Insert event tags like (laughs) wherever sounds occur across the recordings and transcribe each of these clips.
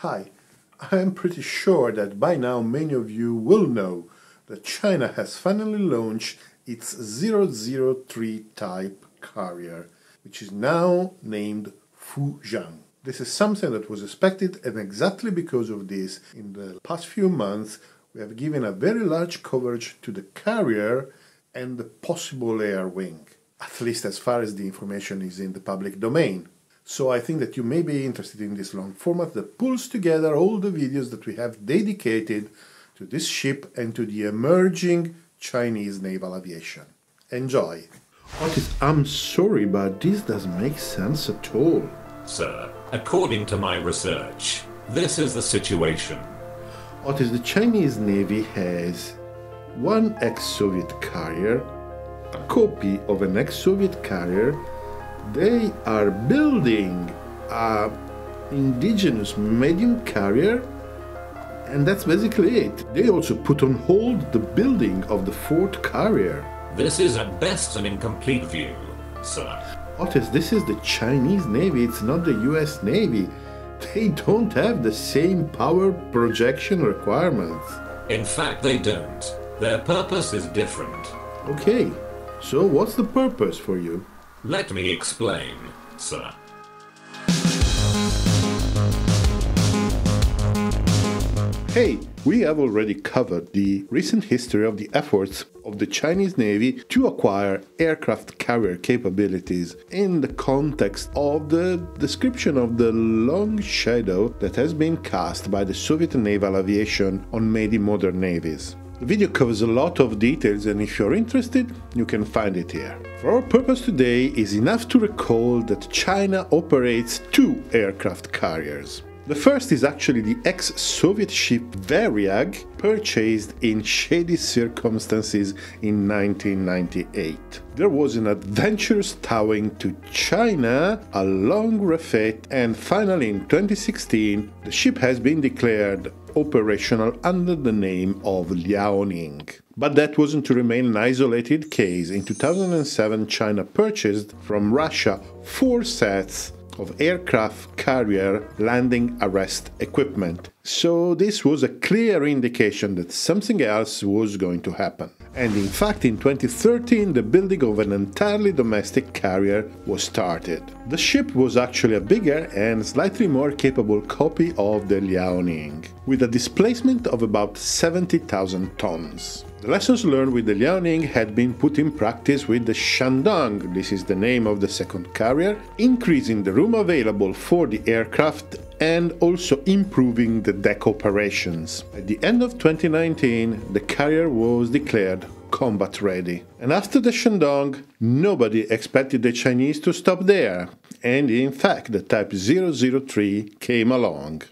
Hi, I am pretty sure that by now many of you will know that China has finally launched its 003 type carrier, which is now named Fujian. This is something that was expected, and exactly because of this, in the past few months, we have given a very large coverage to the carrier and the possible air wing, at least as far as the information is in the public domain. So I think that you may be interested in this long format that pulls together all the videos that we have dedicated to this ship and to the emerging Chinese naval aviation. Enjoy! Otis, I'm sorry, but this doesn't make sense at all. Sir, according to my research, this is the situation. Otis, the Chinese Navy has one ex-Soviet carrier, a copy of an ex-Soviet carrier, they are building a indigenous medium carrier and that's basically it. They also put on hold the building of the fourth carrier. This is at best an incomplete view, sir. Otis, this is the Chinese Navy, it's not the US Navy. They don't have the same power projection requirements. In fact, they don't. Their purpose is different. Okay, so what's the purpose for you? Let me explain, sir. Hey, we have already covered the recent history of the efforts of the Chinese Navy to acquire aircraft carrier capabilities in the context of the description of the long shadow that has been cast by the Soviet naval aviation on many modern navies. The video covers a lot of details and if you're interested, you can find it here. For our purpose today is enough to recall that China operates two aircraft carriers. The first is actually the ex-Soviet ship Varyag, purchased in shady circumstances in 1998. There was an adventurous towing to China, a long refit, and finally in 2016, the ship has been declared operational under the name of Liaoning. But that wasn't to remain an isolated case. In 2007, China purchased from Russia four sets of aircraft carrier landing arrest equipment. So this was a clear indication that something else was going to happen. And in fact, in 2013, the building of an entirely domestic carrier was started. The ship was actually a bigger and slightly more capable copy of the Liaoning, with a displacement of about 70,000 tons. The lessons learned with the Liaoning had been put in practice with the Shandong, this is the name of the second carrier, increasing the room available for the aircraft and also improving the deck operations. At the end of 2019, the carrier was declared combat ready. And after the Shandong, nobody expected the Chinese to stop there. And in fact, the Type 003 came along.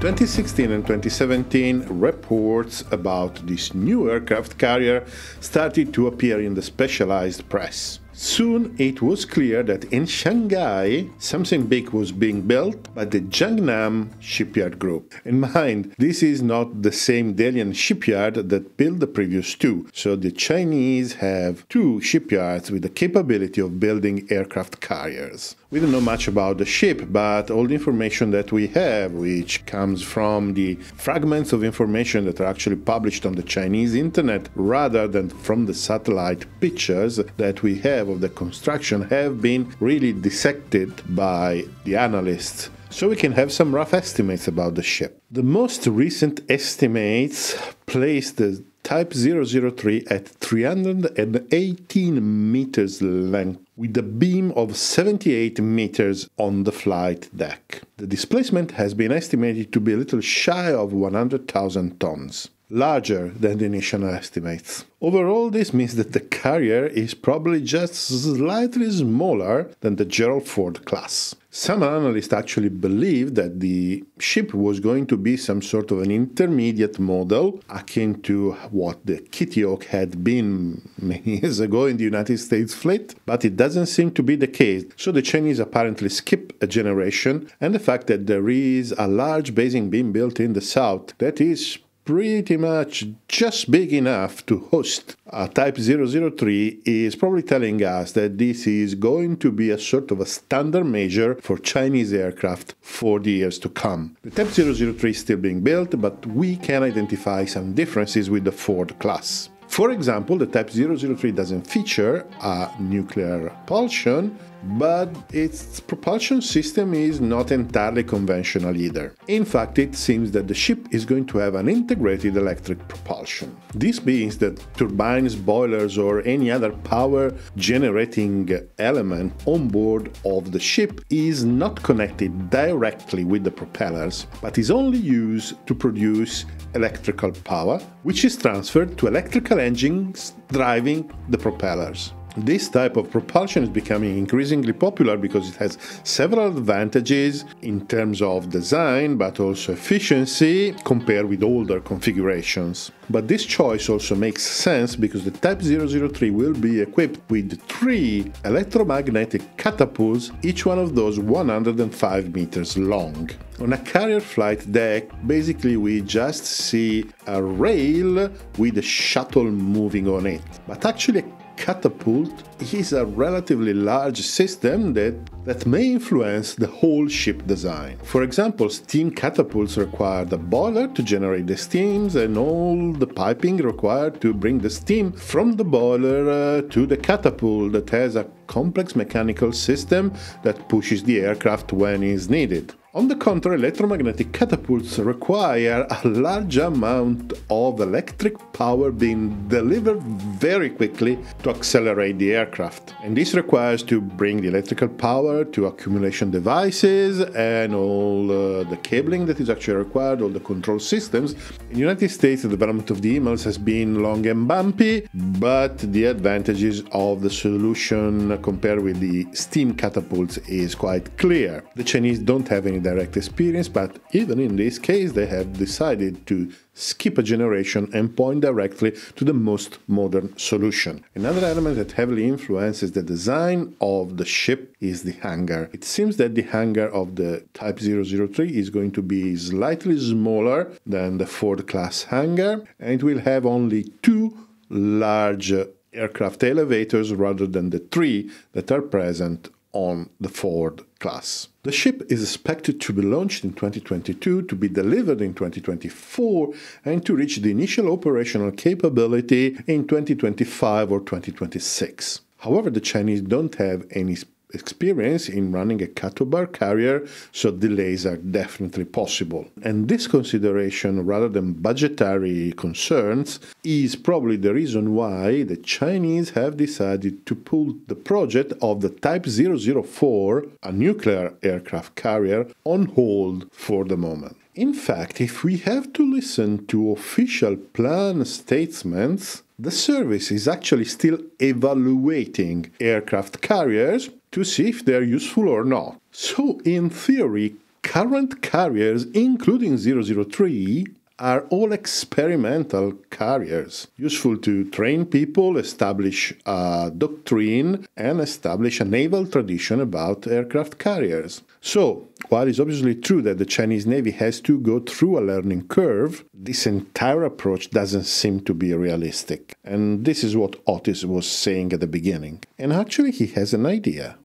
2016 and 2017, reports about this new aircraft carrier started to appear in the specialized press. Soon it was clear that in Shanghai something big was being built by the Jiangnan Shipyard Group. In mind, this is not the same Dalian shipyard that built the previous two, so the Chinese have two shipyards with the capability of building aircraft carriers. We don't know much about the ship, but all the information that we have, which comes from the fragments of information that are actually published on the Chinese internet rather than from the satellite pictures that we have of the construction have been really dissected by the analysts so we can have some rough estimates about the ship. The most recent estimates place the Type 003 at 318 meters length with a beam of 78 meters on the flight deck. The displacement has been estimated to be a little shy of 100,000 tons larger than the initial estimates. Overall, this means that the carrier is probably just slightly smaller than the Gerald Ford class. Some analysts actually believe that the ship was going to be some sort of an intermediate model akin to what the Kitty Hawk had been many (laughs) years ago in the United States fleet, but it doesn't seem to be the case. So the Chinese apparently skip a generation, and the fact that there is a large basing being built in the south that is pretty much just big enough to host a Type 003 is probably telling us that this is going to be a sort of a standard measure for Chinese aircraft for the years to come. The Type 003 is still being built, but we can identify some differences with the Ford class. For example, the Type 003 doesn't feature a nuclear propulsion, but its propulsion system is not entirely conventional either. In fact, it seems that the ship is going to have an integrated electric propulsion. This means that turbines, boilers, or any other power generating element on board of the ship is not connected directly with the propellers, but is only used to produce electrical power, which is transferred to electrical engines driving the propellers. This type of propulsion is becoming increasingly popular because it has several advantages in terms of design but also efficiency compared with older configurations. But this choice also makes sense because the Type 003 will be equipped with three electromagnetic catapults, each one of those 105 meters long. On a carrier flight deck, basically we just see a rail with a shuttle moving on it. But actually catapult is a relatively large system that, that may influence the whole ship design. For example, steam catapults require the boiler to generate the steams and all the piping required to bring the steam from the boiler uh, to the catapult that has a complex mechanical system that pushes the aircraft when is needed. On the contrary, electromagnetic catapults require a large amount of electric power being delivered very quickly to accelerate the aircraft. And this requires to bring the electrical power to accumulation devices and all uh, the cabling that is actually required, all the control systems. In the United States, the development of the EMALS has been long and bumpy, but the advantages of the solution compared with the steam catapults is quite clear. The Chinese don't have any direct experience, but even in this case, they have decided to skip a generation and point directly to the most modern solution. Another element that heavily influences the design of the ship is the hangar. It seems that the hangar of the Type 003 is going to be slightly smaller than the Ford class hangar, and it will have only two large aircraft elevators rather than the three that are present on the Ford class. The ship is expected to be launched in 2022, to be delivered in 2024, and to reach the initial operational capability in 2025 or 2026. However, the Chinese don't have any experience in running a Car carrier, so delays are definitely possible. And this consideration, rather than budgetary concerns, is probably the reason why the Chinese have decided to pull the project of the Type 004, a nuclear aircraft carrier, on hold for the moment. In fact, if we have to listen to official plan statements, the service is actually still evaluating aircraft carriers to see if they're useful or not. So, in theory, current carriers, including 003, are all experimental carriers, useful to train people, establish a doctrine, and establish a naval tradition about aircraft carriers. So, while it's obviously true that the Chinese Navy has to go through a learning curve, this entire approach doesn't seem to be realistic. And this is what Otis was saying at the beginning. And actually, he has an idea.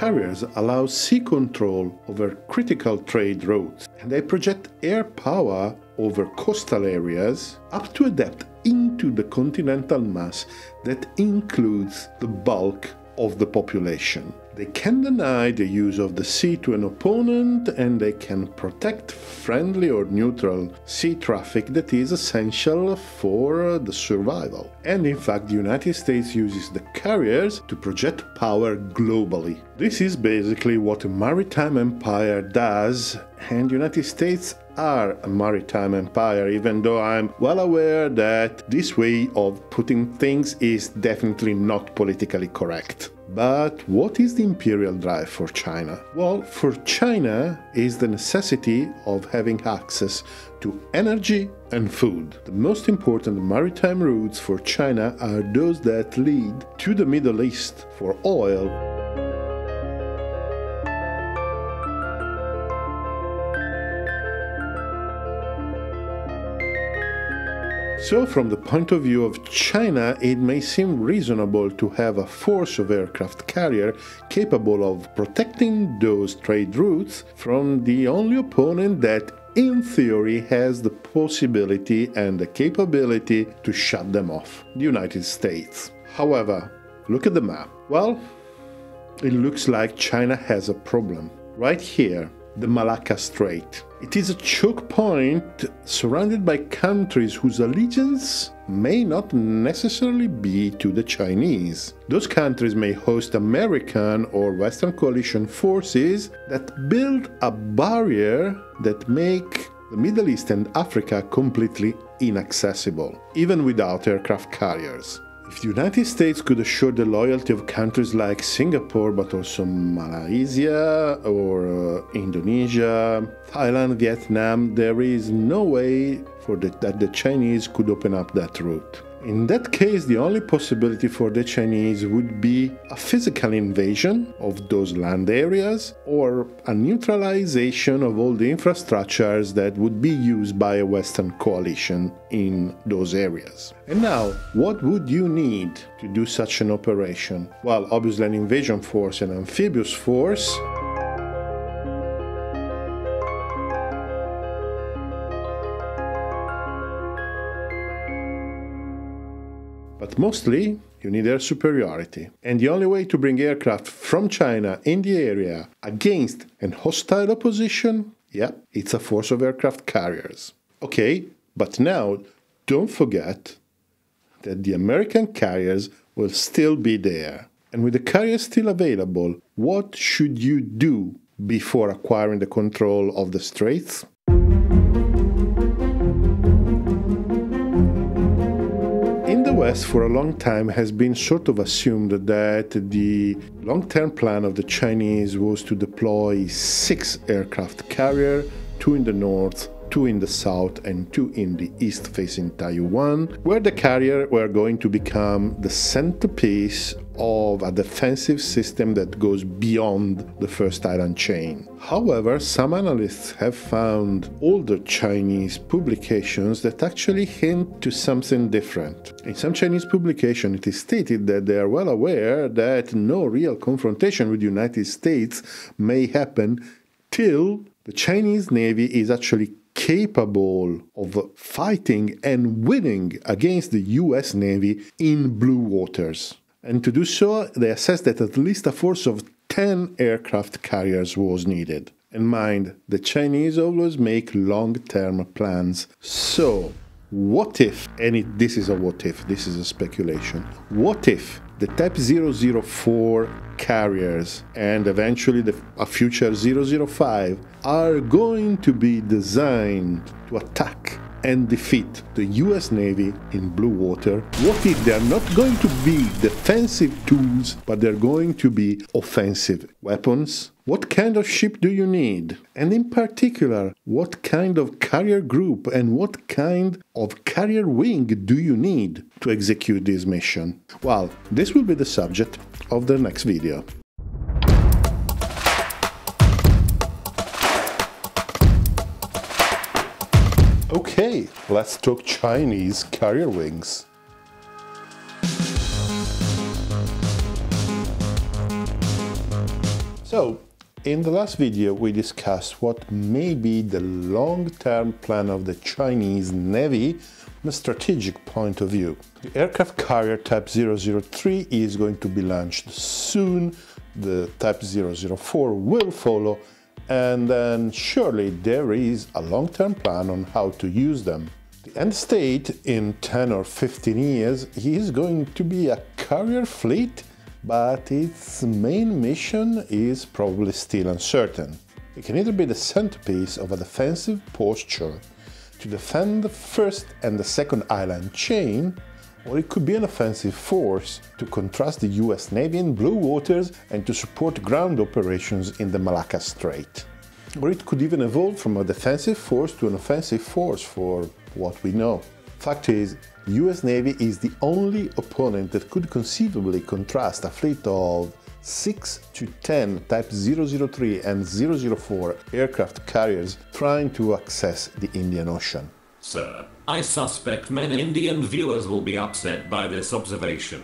Carriers allow sea control over critical trade routes, and they project air power over coastal areas up to a depth into the continental mass that includes the bulk of the population. They can deny the use of the sea to an opponent and they can protect friendly or neutral sea traffic that is essential for the survival. And in fact, the United States uses the carriers to project power globally. This is basically what a maritime empire does, and the United States are a maritime empire, even though I'm well aware that this way of putting things is definitely not politically correct. But what is the imperial drive for China? Well, for China is the necessity of having access to energy and food. The most important maritime routes for China are those that lead to the Middle East for oil So, from the point of view of China, it may seem reasonable to have a force of aircraft carrier capable of protecting those trade routes from the only opponent that, in theory, has the possibility and the capability to shut them off the United States. However, look at the map. Well, it looks like China has a problem. Right here, the Malacca Strait. It is a choke point surrounded by countries whose allegiance may not necessarily be to the Chinese. Those countries may host American or Western coalition forces that build a barrier that make the Middle East and Africa completely inaccessible, even without aircraft carriers. If the United States could assure the loyalty of countries like Singapore, but also Malaysia or uh, Indonesia, Thailand, Vietnam, there is no way for the, that the Chinese could open up that route. In that case, the only possibility for the Chinese would be a physical invasion of those land areas or a neutralization of all the infrastructures that would be used by a Western coalition in those areas. And now, what would you need to do such an operation? Well, obviously, an invasion force, an amphibious force. But mostly, you need air superiority. And the only way to bring aircraft from China in the area against an hostile opposition, yeah, it's a force of aircraft carriers. Okay, but now don't forget that the American carriers will still be there. And with the carriers still available, what should you do before acquiring the control of the straits? West for a long time has been sort of assumed that the long term plan of the Chinese was to deploy six aircraft carrier, two in the north, two in the south and two in the east facing Taiwan, where the carrier were going to become the centerpiece of a defensive system that goes beyond the first island chain. However, some analysts have found older Chinese publications that actually hint to something different. In some Chinese publications, it is stated that they are well aware that no real confrontation with the United States may happen till the Chinese Navy is actually capable of fighting and winning against the US Navy in blue waters. And to do so, they assessed that at least a force of 10 aircraft carriers was needed. And mind, the Chinese always make long term plans. So, what if, and it, this is a what if, this is a speculation, what if the Type 004 carriers and eventually the, a future 005 are going to be designed to attack and defeat the US Navy in blue water? What if they're not going to be defensive tools, but they're going to be offensive weapons? What kind of ship do you need? And in particular, what kind of carrier group and what kind of carrier wing do you need to execute this mission? Well, this will be the subject of the next video. Let's talk Chinese carrier wings. So, in the last video we discussed what may be the long-term plan of the Chinese Navy from a strategic point of view. The aircraft carrier Type 003 is going to be launched soon, the Type 004 will follow, and then surely there is a long-term plan on how to use them. The end state in 10 or 15 years is going to be a carrier fleet, but its main mission is probably still uncertain. It can either be the centerpiece of a defensive posture to defend the first and the second island chain, or it could be an offensive force to contrast the US Navy in blue waters and to support ground operations in the Malacca Strait. Or it could even evolve from a defensive force to an offensive force for what we know. Fact is, US Navy is the only opponent that could conceivably contrast a fleet of 6 to 10 Type 003 and 004 aircraft carriers trying to access the Indian Ocean. Sir, I suspect many Indian viewers will be upset by this observation.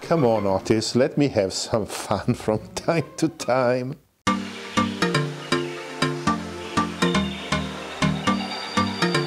Come on, Otis, let me have some (laughs) fun from time to time.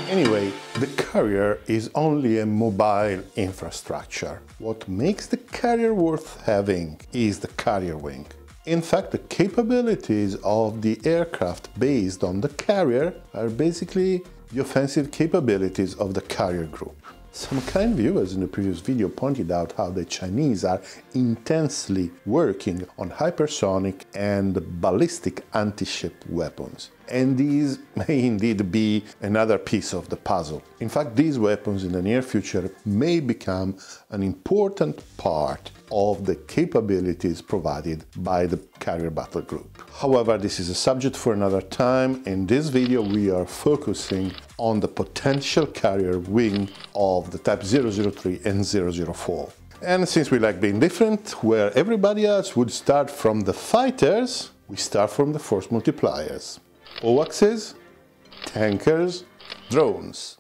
Anyway, the carrier is only a mobile infrastructure. What makes the carrier worth having is the carrier wing. In fact, the capabilities of the aircraft based on the carrier are basically the offensive capabilities of the carrier group. Some kind viewers in the previous video pointed out how the Chinese are intensely working on hypersonic and ballistic anti-ship weapons. And these may indeed be another piece of the puzzle. In fact, these weapons in the near future may become an important part of the capabilities provided by the carrier battle group. However, this is a subject for another time. In this video, we are focusing on the potential carrier wing of the Type 003 and 004. And since we like being different, where everybody else would start from the fighters, we start from the force multipliers. AWACSes, tankers, drones.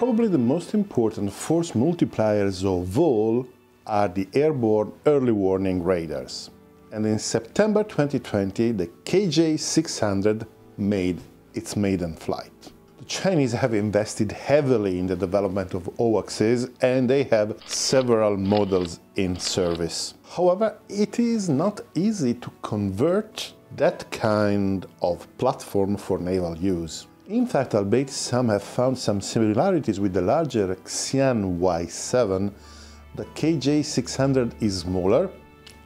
Probably the most important force multipliers of all are the airborne early warning radars. And in September 2020, the KJ600 made its maiden flight. The Chinese have invested heavily in the development of AWACSes and they have several models in service. However, it is not easy to convert that kind of platform for naval use. In fact, albeit some have found some similarities with the larger Xi'an Y7, the KJ600 is smaller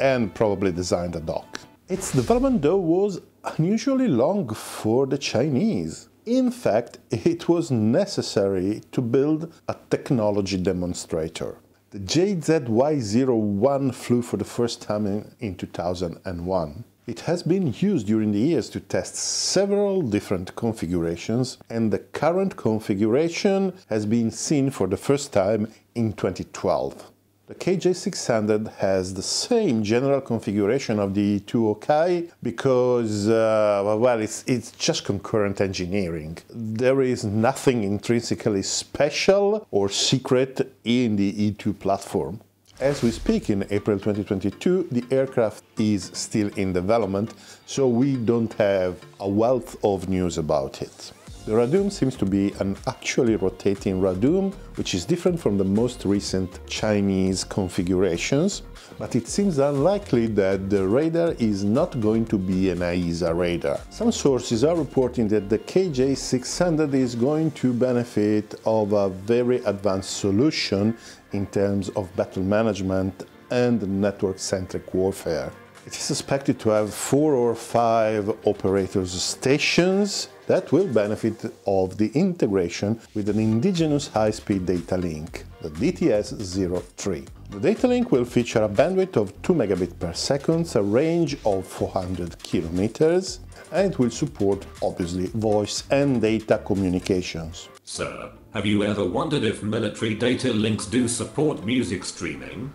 and probably designed ad hoc. Its development though was unusually long for the Chinese. In fact, it was necessary to build a technology demonstrator. The JZY01 flew for the first time in, in 2001. It has been used during the years to test several different configurations, and the current configuration has been seen for the first time in 2012. The KJ600 has the same general configuration of the E2 Hawkeye because, uh, well, it's, it's just concurrent engineering. There is nothing intrinsically special or secret in the E2 platform. As we speak in April 2022, the aircraft is still in development, so we don't have a wealth of news about it. The radome seems to be an actually rotating radome, which is different from the most recent Chinese configurations, but it seems unlikely that the radar is not going to be an AESA radar. Some sources are reporting that the KJ600 is going to benefit of a very advanced solution in terms of battle management and network-centric warfare. It is suspected to have four or five operators stations that will benefit of the integration with an indigenous high-speed data link, the DTS-03. The data link will feature a bandwidth of 2 megabit per second, a range of 400 kilometers, and it will support, obviously, voice and data communications. Sir, have you ever wondered if military data links do support music streaming?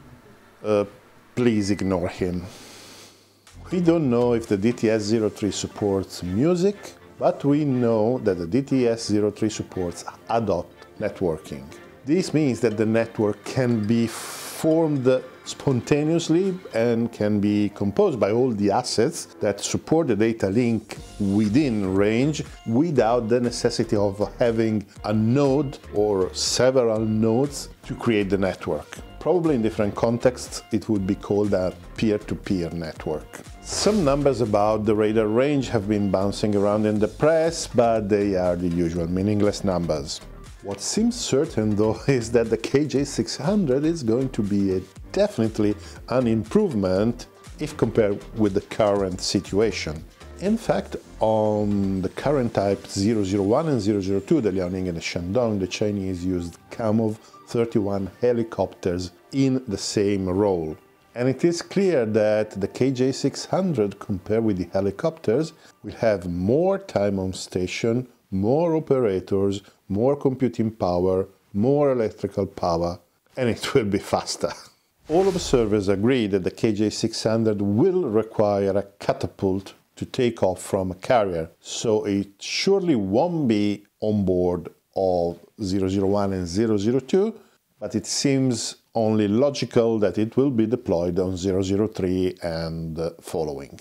Uh, please ignore him. We don't know if the DTS-03 supports music, but we know that the DTS-03 supports ad hoc networking. This means that the network can be formed spontaneously and can be composed by all the assets that support the data link within range without the necessity of having a node or several nodes to create the network. Probably in different contexts it would be called a peer-to-peer -peer network. Some numbers about the radar range have been bouncing around in the press, but they are the usual meaningless numbers. What seems certain though (laughs) is that the KJ600 is going to be a, definitely an improvement if compared with the current situation. In fact, on the current type 001 and 002, the Liaoning and the Shandong, the Chinese used Kamov 31 helicopters in the same role. And it is clear that the KJ600 compared with the helicopters will have more time on station, more operators, more computing power, more electrical power, and it will be faster. All observers agree that the KJ600 will require a catapult to take off from a carrier, so it surely won't be on board of 001 and 002, but it seems only logical that it will be deployed on 003 and uh, following.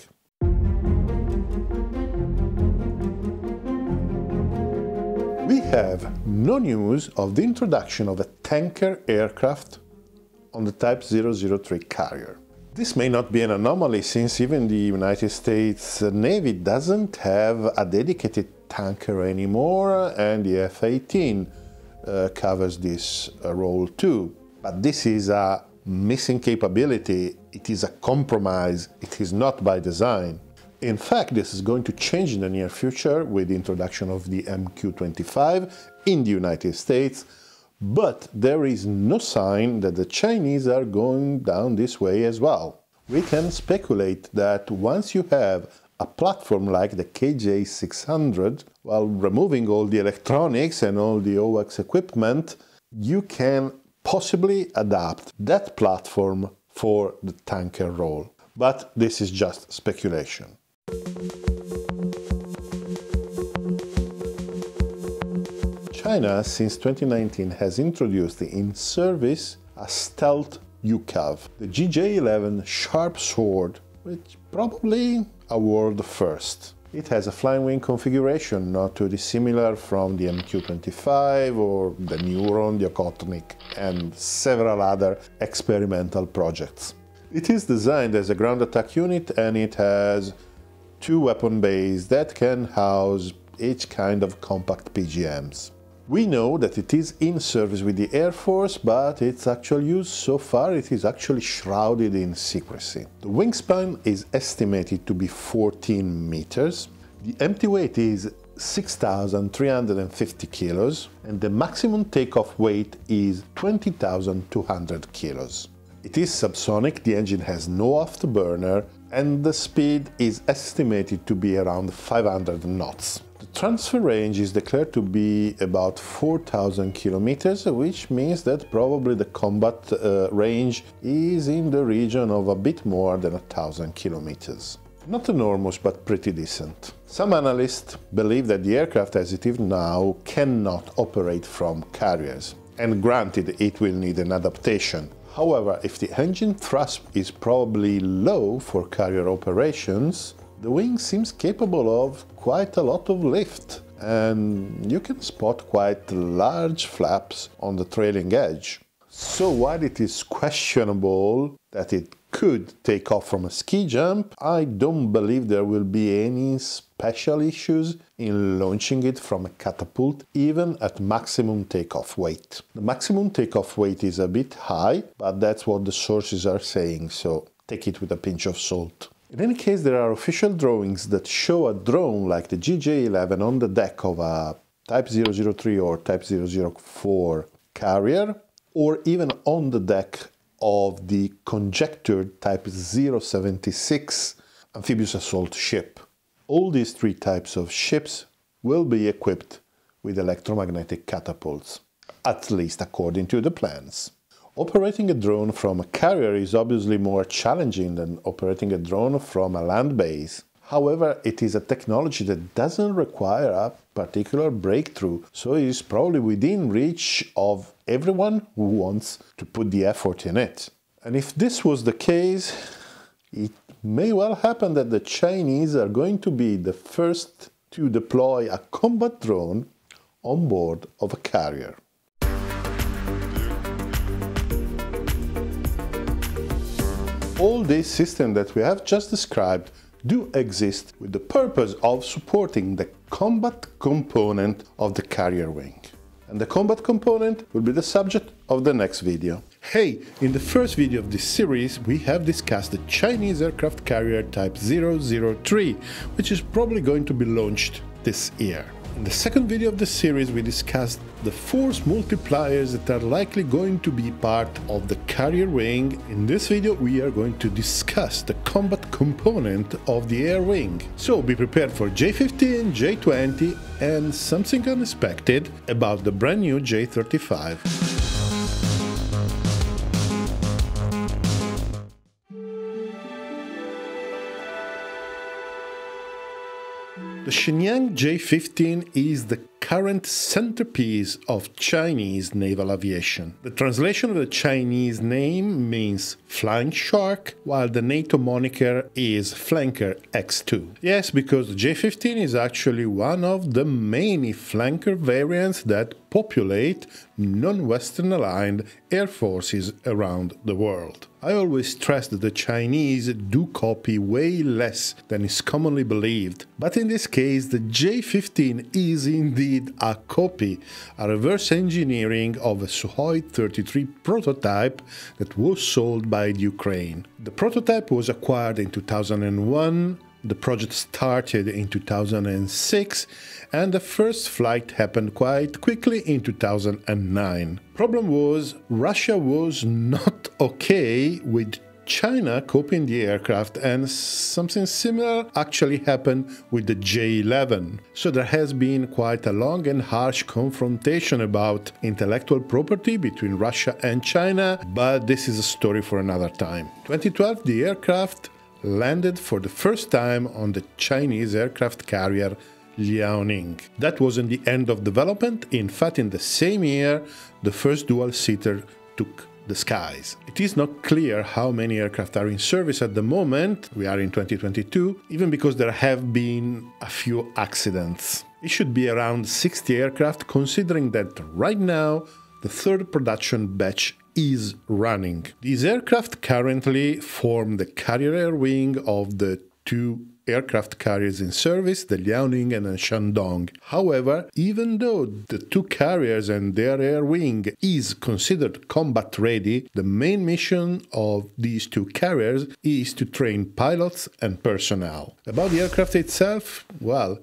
We have no news of the introduction of a tanker aircraft on the Type 003 carrier. This may not be an anomaly since even the United States Navy doesn't have a dedicated tanker anymore and the F 18 uh, covers this uh, role too. But this is a missing capability, it is a compromise, it is not by design. In fact, this is going to change in the near future with the introduction of the MQ-25 in the United States, but there is no sign that the Chinese are going down this way as well. We can speculate that once you have a platform like the KJ600, while removing all the electronics and all the AWACS equipment, you can possibly adapt that platform for the tanker role. But this is just speculation. China, since 2019, has introduced in service a stealth UCAV, the GJ11 Sharp Sword, which probably a world first. It has a flying wing configuration not too dissimilar from the MQ-25 or the Neuron, the Okhotnik, and several other experimental projects. It is designed as a ground attack unit and it has two weapon bays that can house each kind of compact PGMs. We know that it is in service with the Air Force, but its actual use so far it is actually shrouded in secrecy. The wingspan is estimated to be 14 meters. The empty weight is 6,350 kilos and the maximum takeoff weight is 20,200 kilos. It is subsonic, the engine has no afterburner and the speed is estimated to be around 500 knots. Transfer range is declared to be about 4,000 kilometers, which means that probably the combat uh, range is in the region of a bit more than 1,000 kilometers. Not enormous, but pretty decent. Some analysts believe that the aircraft as it is now cannot operate from carriers, and granted it will need an adaptation. However, if the engine thrust is probably low for carrier operations, the wing seems capable of quite a lot of lift and you can spot quite large flaps on the trailing edge. So while it is questionable that it could take off from a ski jump, I don't believe there will be any special issues in launching it from a catapult, even at maximum takeoff weight. The maximum takeoff weight is a bit high, but that's what the sources are saying, so take it with a pinch of salt. In any case, there are official drawings that show a drone like the GJ11 on the deck of a Type 003 or Type 004 carrier, or even on the deck of the conjectured Type 076 amphibious assault ship. All these three types of ships will be equipped with electromagnetic catapults, at least according to the plans. Operating a drone from a carrier is obviously more challenging than operating a drone from a land base. However, it is a technology that doesn't require a particular breakthrough, so it is probably within reach of everyone who wants to put the effort in it. And if this was the case, it may well happen that the Chinese are going to be the first to deploy a combat drone on board of a carrier. All these systems that we have just described do exist with the purpose of supporting the combat component of the carrier wing. And the combat component will be the subject of the next video. Hey, in the first video of this series we have discussed the Chinese aircraft carrier type 003, which is probably going to be launched this year. In the second video of the series we discussed the force multipliers that are likely going to be part of the carrier wing. In this video we are going to discuss the combat component of the air wing. So be prepared for J15, J20 and something unexpected about the brand new J35. The Shenyang J 15 is the current centerpiece of Chinese naval aviation. The translation of the Chinese name means flying shark, while the NATO moniker is Flanker X2. Yes, because the J 15 is actually one of the many flanker variants that populate non Western aligned air forces around the world. I always stress that the Chinese do copy way less than is commonly believed, but in this case, the J 15 is indeed a copy, a reverse engineering of a Sukhoi 33 prototype that was sold by Ukraine. The prototype was acquired in 2001 the project started in 2006 and the first flight happened quite quickly in 2009. Problem was Russia was not okay with China copying the aircraft, and something similar actually happened with the J 11. So there has been quite a long and harsh confrontation about intellectual property between Russia and China, but this is a story for another time. 2012, the aircraft landed for the first time on the Chinese aircraft carrier Liaoning. That wasn't the end of development. In fact, in the same year, the first dual seater took the skies. It is not clear how many aircraft are in service at the moment. We are in 2022, even because there have been a few accidents. It should be around 60 aircraft, considering that right now the third production batch is running. These aircraft currently form the carrier wing of the two aircraft carriers in service, the Liaoning and the Shandong. However, even though the two carriers and their air wing is considered combat ready, the main mission of these two carriers is to train pilots and personnel. About the aircraft itself, well,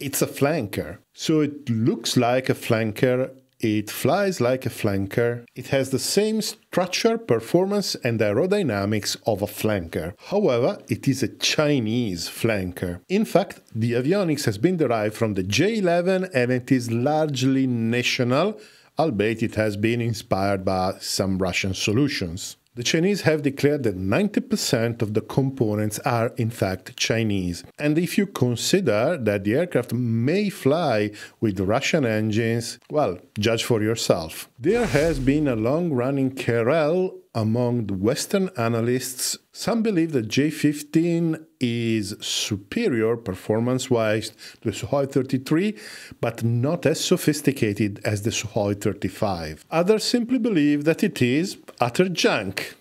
it's a flanker. So it looks like a flanker it flies like a flanker. It has the same structure, performance, and aerodynamics of a flanker. However, it is a Chinese flanker. In fact, the avionics has been derived from the J 11 and it is largely national, albeit it has been inspired by some Russian solutions. The Chinese have declared that 90% of the components are in fact Chinese. And if you consider that the aircraft may fly with Russian engines, well, judge for yourself. There has been a long running querelle among the Western analysts, some believe that J15 is superior performance wise to the Sukhoi 33, but not as sophisticated as the Sukhoi 35. Others simply believe that it is utter junk.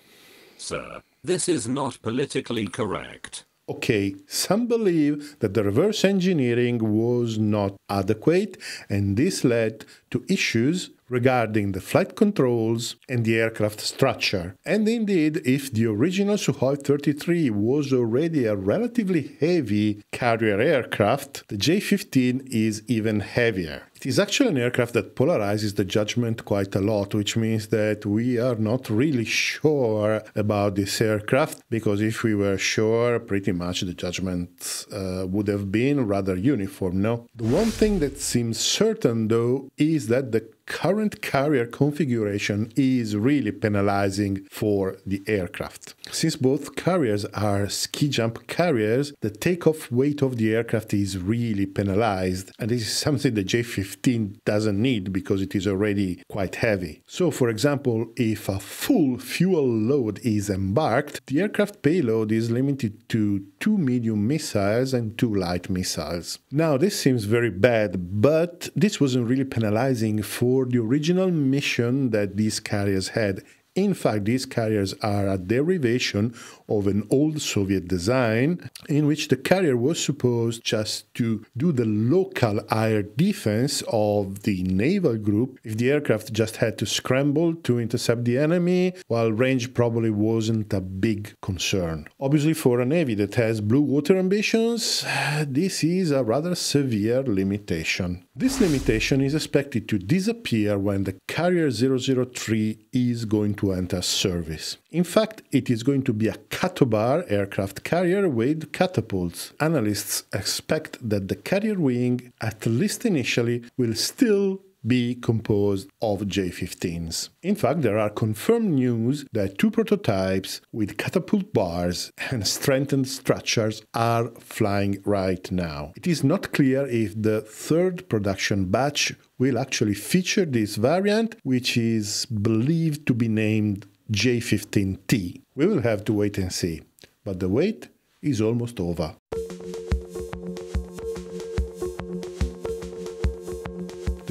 Sir, this is not politically correct. Okay, some believe that the reverse engineering was not adequate, and this led to issues regarding the flight controls and the aircraft structure. And indeed, if the original Sukhoi 33 was already a relatively heavy carrier aircraft, the J 15 is even heavier. It is actually an aircraft that polarizes the judgment quite a lot, which means that we are not really sure about this aircraft because if we were sure, pretty much the judgment uh, would have been rather uniform, no? The one thing that seems certain, though, is that the current carrier configuration is really penalizing for the aircraft. Since both carriers are ski jump carriers, the takeoff weight of the aircraft is really penalized, and this is something the J 15 doesn't need because it is already quite heavy. So, for example, if a full fuel load is embarked, the aircraft payload is limited to two medium missiles and two light missiles. Now, this seems very bad, but this wasn't really penalizing for the original mission that these carriers had in fact, these carriers are a derivation of an old Soviet design in which the carrier was supposed just to do the local air defense of the naval group if the aircraft just had to scramble to intercept the enemy, while range probably wasn't a big concern. Obviously, for a navy that has blue water ambitions, this is a rather severe limitation. This limitation is expected to disappear when the Carrier 003 is going to enter service. In fact, it is going to be a Catobar aircraft carrier with catapults. Analysts expect that the carrier wing, at least initially, will still be composed of J 15s. In fact, there are confirmed news that two prototypes with catapult bars (laughs) and strengthened structures are flying right now. It is not clear if the third production batch will actually feature this variant, which is believed to be named J15T. We will have to wait and see, but the wait is almost over.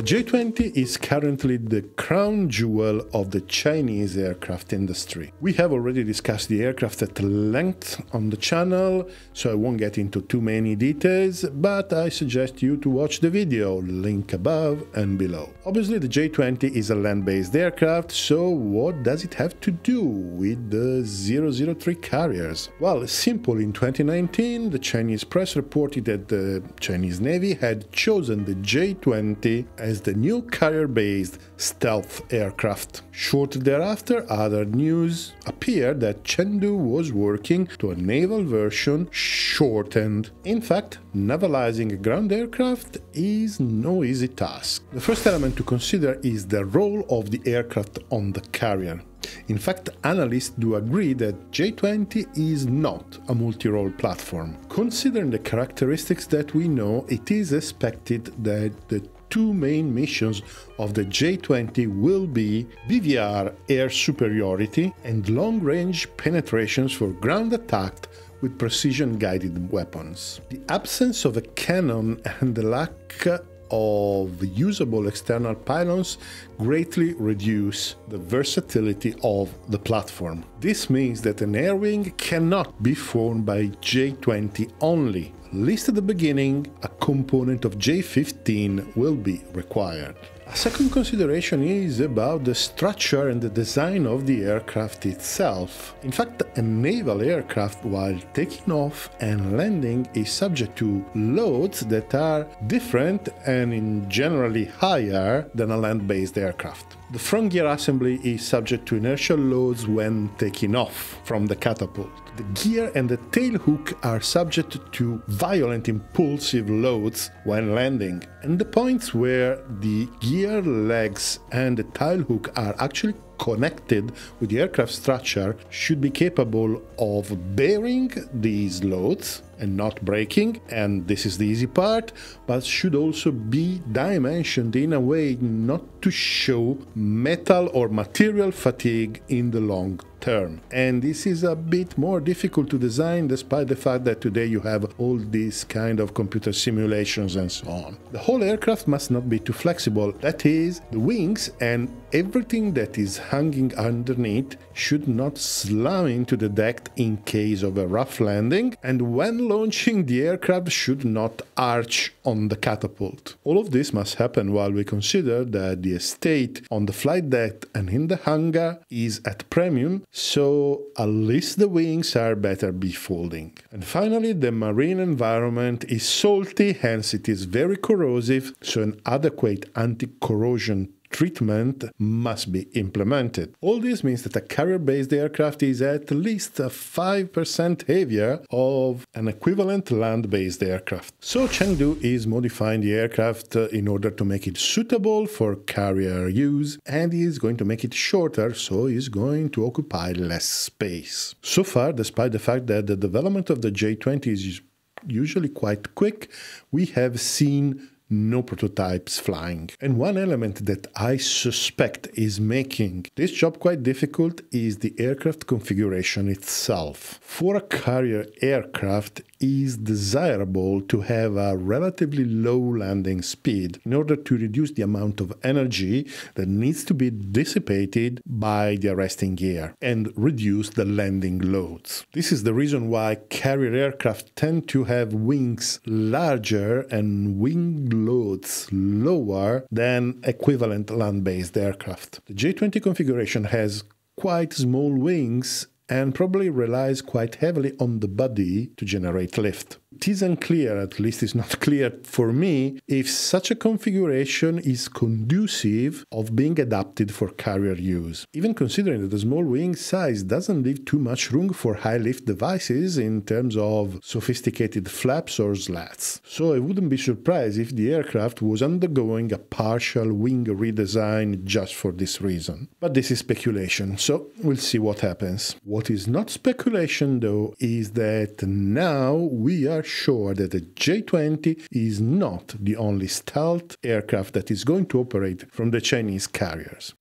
J20 is currently the crown jewel of the Chinese aircraft industry. We have already discussed the aircraft at length on the channel, so I won't get into too many details, but I suggest you to watch the video, link above and below. Obviously the J20 is a land-based aircraft, so what does it have to do with the 003 carriers? Well, simple, in 2019 the Chinese press reported that the Chinese Navy had chosen the J20 as as the new carrier based stealth aircraft. Shortly thereafter, other news appeared that Chengdu was working to a naval version shortened. In fact, navalizing a ground aircraft is no easy task. The first element to consider is the role of the aircraft on the carrier. In fact, analysts do agree that J20 is not a multi-role platform. Considering the characteristics that we know, it is expected that the two main missions of the J-20 will be BVR air superiority and long-range penetrations for ground attack with precision-guided weapons. The absence of a cannon and the lack of usable external pylons greatly reduce the versatility of the platform. This means that an air wing cannot be formed by J20 only, At least at the beginning, a component of J15 will be required. A second consideration is about the structure and the design of the aircraft itself. In fact, a naval aircraft, while taking off and landing, is subject to loads that are different and in generally higher than a land based aircraft. The front gear assembly is subject to inertial loads when taking off from the catapult. The gear and the tail hook are subject to violent impulsive loads when landing, and the points where the gear legs and the tail hook are actually connected with the aircraft structure should be capable of bearing these loads and not breaking, and this is the easy part, but should also be dimensioned in a way not to show metal or material fatigue in the long term. And this is a bit more difficult to design despite the fact that today you have all these kind of computer simulations and so on. The whole aircraft must not be too flexible. That is, the wings and everything that is hanging underneath should not slam into the deck in case of a rough landing, and when launching, the aircraft should not arch on the catapult. All of this must happen while we consider that the estate on the flight deck and in the hangar is at premium, so at least the wings are better befolding. And finally, the marine environment is salty, hence it is very corrosive, so an adequate anti-corrosion treatment must be implemented. All this means that a carrier based aircraft is at least 5% heavier of an equivalent land based aircraft. So Chengdu is modifying the aircraft uh, in order to make it suitable for carrier use and is going to make it shorter so it's going to occupy less space. So far, despite the fact that the development of the J20 is usually quite quick, we have seen no prototypes flying. And one element that I suspect is making this job quite difficult is the aircraft configuration itself. For a carrier aircraft, is desirable to have a relatively low landing speed in order to reduce the amount of energy that needs to be dissipated by the arresting gear and reduce the landing loads. This is the reason why carrier aircraft tend to have wings larger and wing loads lower than equivalent land based aircraft. The J20 configuration has quite small wings and probably relies quite heavily on the body to generate lift. It is unclear, at least it's not (laughs) clear for me, if such a configuration is conducive of being adapted for carrier use. Even considering that the small wing size doesn't leave too much room for high lift devices in terms of sophisticated flaps or slats. So I wouldn't be surprised if the aircraft was undergoing a partial wing redesign just for this reason. But this is speculation, so we'll see what happens. What is not speculation though is that now we are sure that the J-20 is not the only stealth aircraft that is going to operate from the Chinese carriers.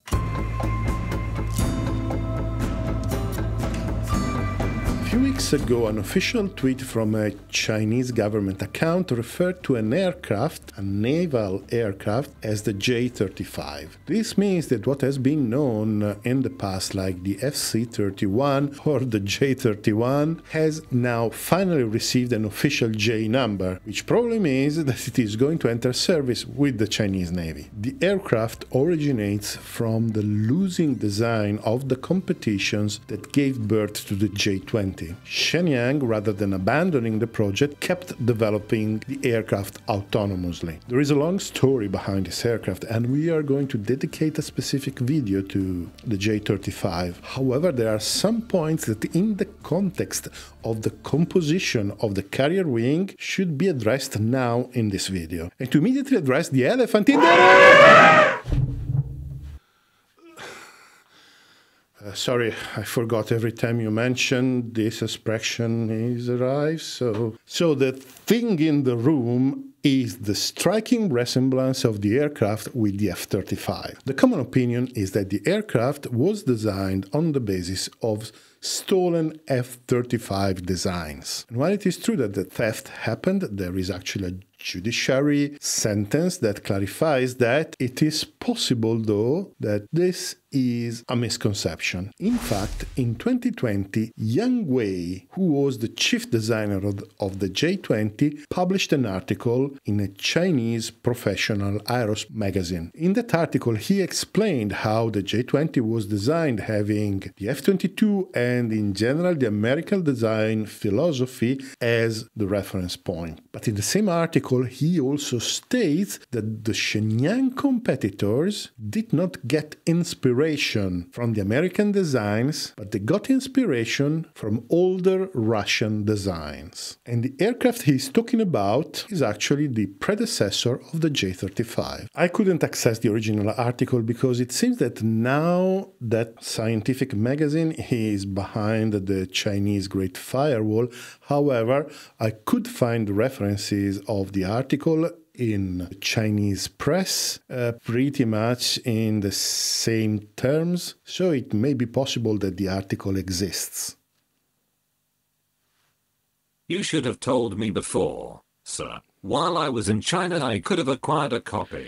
Weeks ago, an official tweet from a Chinese government account referred to an aircraft, a naval aircraft, as the J 35. This means that what has been known in the past, like the FC 31 or the J 31, has now finally received an official J number, which probably means that it is going to enter service with the Chinese Navy. The aircraft originates from the losing design of the competitions that gave birth to the J 20. Shenyang, rather than abandoning the project, kept developing the aircraft autonomously. There is a long story behind this aircraft, and we are going to dedicate a specific video to the J 35. However, there are some points that, in the context of the composition of the carrier wing, should be addressed now in this video. And to immediately address the elephant in the room! Uh, sorry, I forgot every time you mentioned this expression is arrived. So, so the thing in the room is the striking resemblance of the aircraft with the F 35. The common opinion is that the aircraft was designed on the basis of stolen F 35 designs. And while it is true that the theft happened, there is actually a judiciary sentence that clarifies that it is possible, though, that this is a misconception. In fact, in 2020, Yang Wei, who was the chief designer of the, of the J20, published an article in a Chinese professional aeros magazine. In that article, he explained how the J20 was designed having the F 22 and, in general, the American design philosophy as the reference point. But in the same article, he also states that the Shenyang competitors did not get inspiration from the American designs, but they got inspiration from older Russian designs. And the aircraft he's talking about is actually the predecessor of the J 35. I couldn't access the original article because it seems that now that scientific magazine is behind the Chinese Great Firewall. However, I could find references of the article in Chinese press, uh, pretty much in the same terms, so it may be possible that the article exists. You should have told me before, sir. While I was in China, I could have acquired a copy.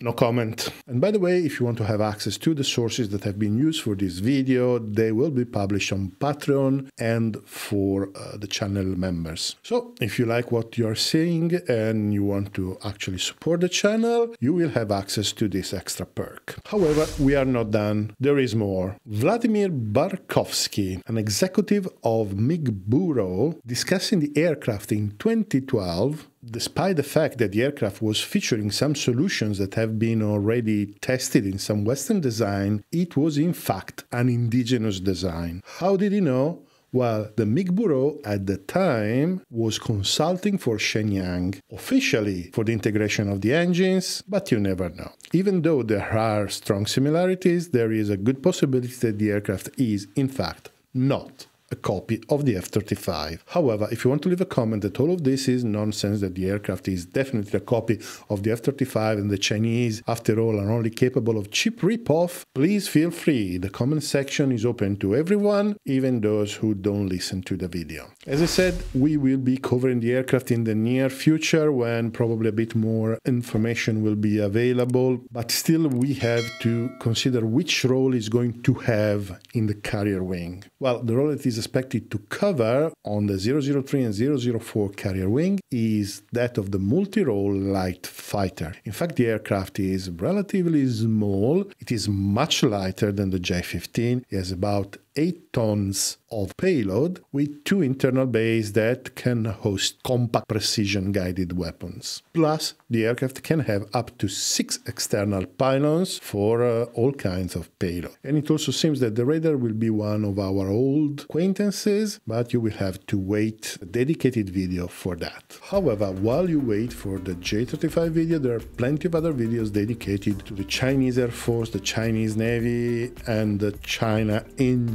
No comment. And by the way, if you want to have access to the sources that have been used for this video, they will be published on Patreon and for uh, the channel members. So if you like what you're seeing and you want to actually support the channel, you will have access to this extra perk. However, we are not done. There is more. Vladimir Barkovsky, an executive of MiG Bureau, discussing the aircraft in 2012, despite the fact that the aircraft was featuring some solutions that have been already tested in some Western design, it was in fact an indigenous design. How did he know? Well, the MiG Bureau at the time was consulting for Shenyang, officially for the integration of the engines, but you never know. Even though there are strong similarities, there is a good possibility that the aircraft is, in fact, not a copy of the F 35. However, if you want to leave a comment that all of this is nonsense, that the aircraft is definitely a copy of the F 35 and the Chinese, after all, are only capable of cheap rip-off, please feel free. The comment section is open to everyone, even those who don't listen to the video. As I said, we will be covering the aircraft in the near future when probably a bit more information will be available, but still we have to consider which role is going to have in the carrier wing. Well, the role that is expected to cover on the 003 and 004 carrier wing is that of the multi-role light fighter. In fact, the aircraft is relatively small. It is much lighter than the J-15. It has about 8 tons of payload with two internal bays that can host compact precision guided weapons. Plus, the aircraft can have up to six external pylons for uh, all kinds of payload. And it also seems that the radar will be one of our old acquaintances, but you will have to wait a dedicated video for that. However, while you wait for the J35 video, there are plenty of other videos dedicated to the Chinese Air Force, the Chinese Navy, and China in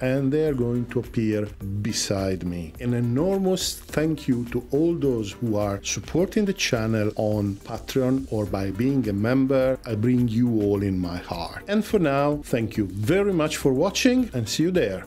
and they are going to appear beside me. An enormous thank you to all those who are supporting the channel on Patreon or by being a member. I bring you all in my heart. And for now, thank you very much for watching and see you there.